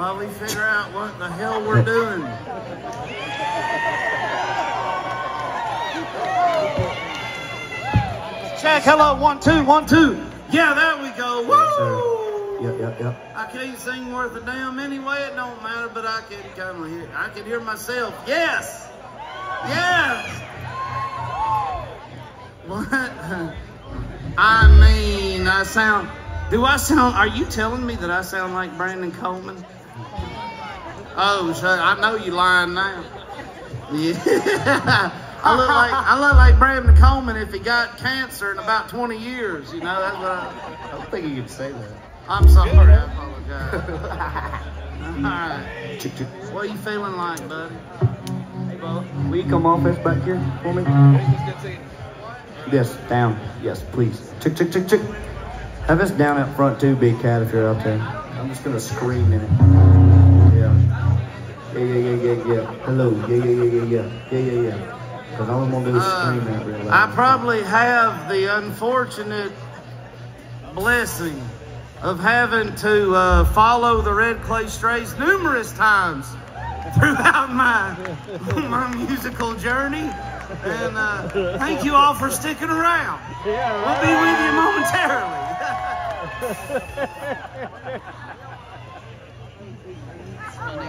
while we figure out what the hell we're doing. Check, hello, one, two, one, two. Yeah, there we go. Woo! Yep, yep, yep. I can't sing worth a damn anyway. It don't matter, but I can kind of hear. I can hear myself. Yes, yes. What? I mean, I sound. Do I sound? Are you telling me that I sound like Brandon Coleman? Oh, shut! I know you lying now. Yeah. I look like I look like Brandon Coleman if he got cancer in about 20 years. You know, that's what I, I don't think you can say that. I'm sorry. I apologize. All right. Chick, chick. What are you feeling like, buddy? Hey, Bo, will you come off this back here for me? Yes, down. Yes, please. Chick, chick, chick, chick. Have us down up front too, Big Cat, if you're out there. I'm just gonna scream in it. Yeah. Yeah, yeah, yeah, yeah, yeah. Hello. Yeah, yeah, yeah, yeah, yeah. Yeah, yeah, yeah. Because all I'm gonna do is scream in it real Uh, I probably have the unfortunate blessing of having to uh, follow the Red Clay Strays numerous times throughout my my musical journey. And uh, thank you all for sticking around. We'll be with you momentarily.